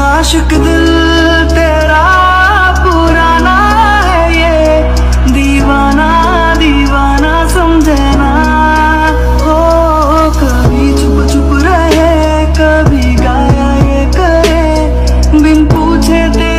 आशिक दिल तेरा पुराना है ये। दीवाना दीवाना समझना हो कभी चुप चुप रहे, कभी गाया ये करे। बिन पूछे तेरे